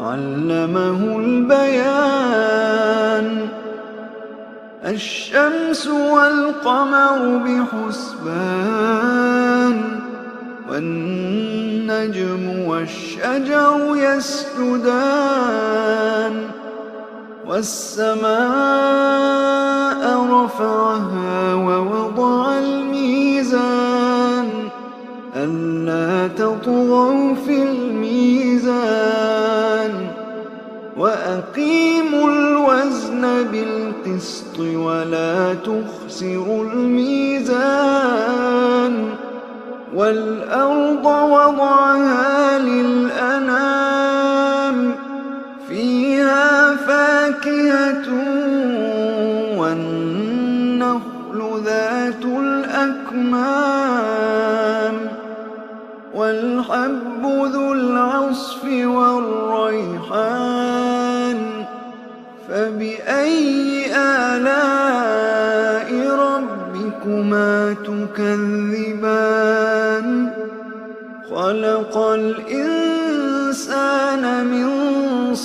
علمه البيان. الشمس والقمر بحسبان والنجم والشجر يسجدان والسماء رفعها. ولا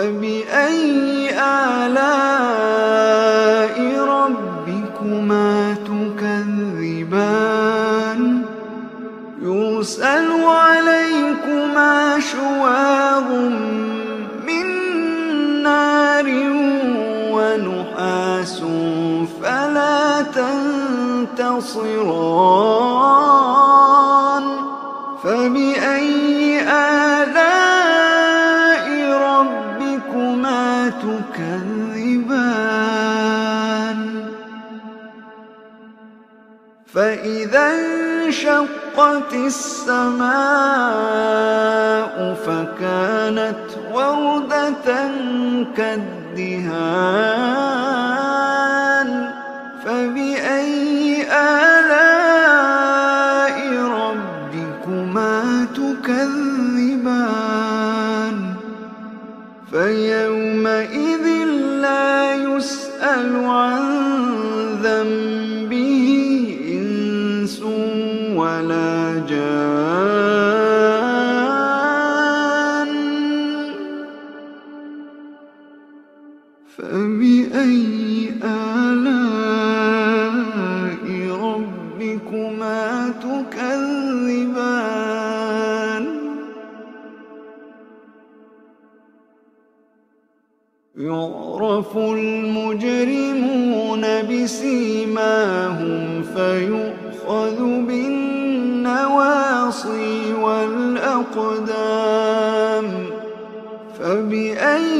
فبأي آلاء ربكما تكذبان؟ يرسل عليكما شواظ من نار ونحاس فلا تنتصران. انشقت السماء فكانت وردة كالدهان فبأي فيؤخذ بالنواصي والأقدام فبأي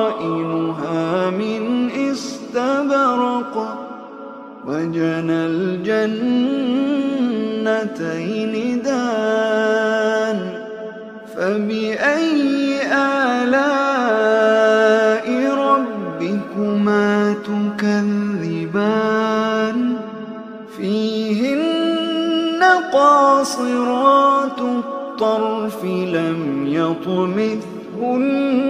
بطائنها من استبرق وجنى الجنتين دان فبأي آلاء ربكما تكذبان؟ فيهن قاصرات الطرف لم يطمثهن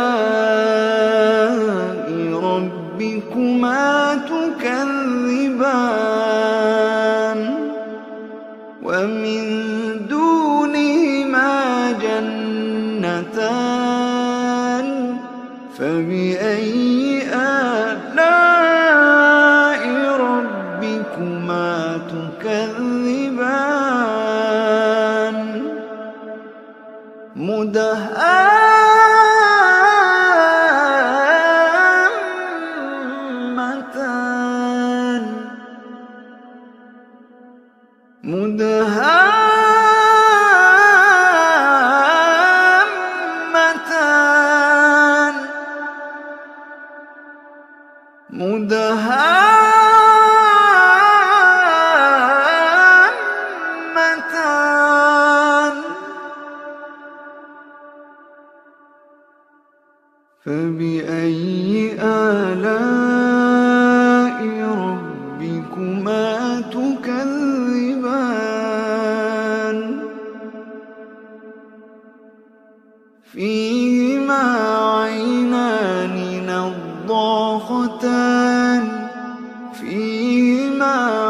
مدهان مرتان فيهما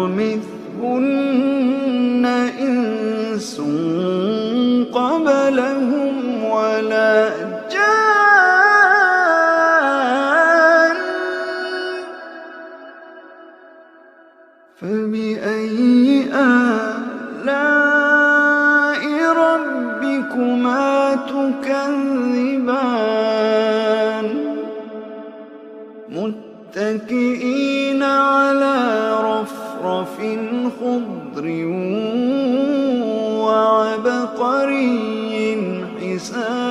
يطمثهن إنس قبلهم ولا جان. فبأي آلاء ربكما تكذبان؟ متكئين على رفق زخرف خضر وعبقري حسان